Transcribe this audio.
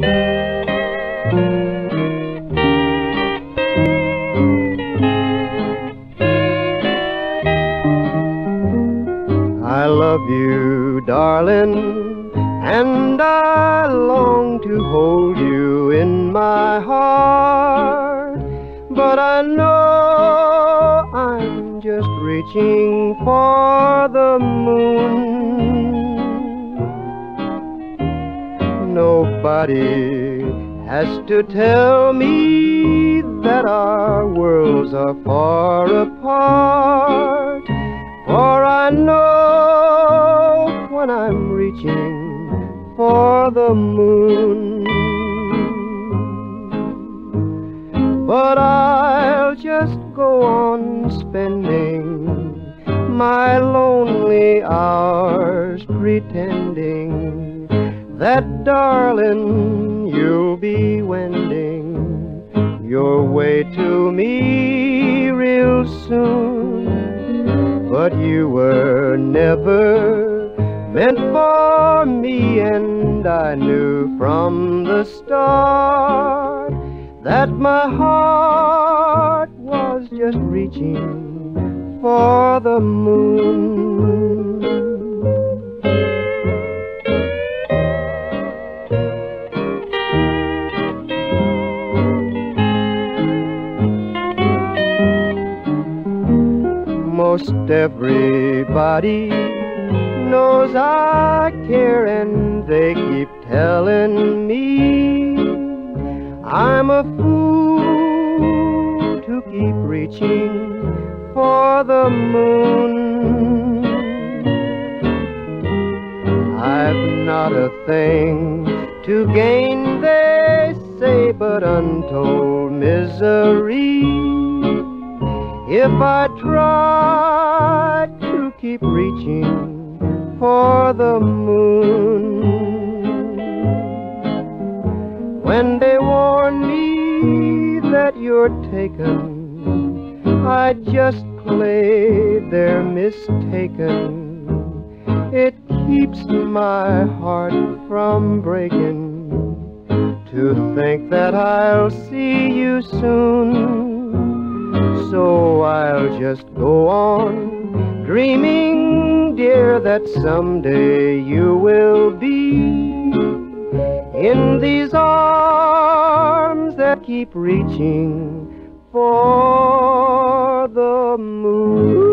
I love you, darling, and I long to hold you in my heart. But I know I'm just reaching for the moon. Nobody has to tell me that our worlds are far apart. For I know when I'm reaching for the moon. But I'll just go on spending my lonely hours pretending that, darling, you'll be wending your way to me real soon. But you were never meant for me, and I knew from the start that my heart was just reaching for the moon. Most everybody knows I care, and they keep telling me I'm a fool to keep reaching for the moon. I've not a thing to gain, they say, but untold misery. If I try the moon, when they warn me that you're taken, I just play they're mistaken. It keeps my heart from breaking to think that I'll see you soon. So I'll just go on dreaming, dear, that someday you will be in these arms that keep reaching for the moon.